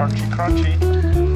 crunchy, crunchy.